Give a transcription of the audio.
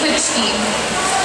quick scheme.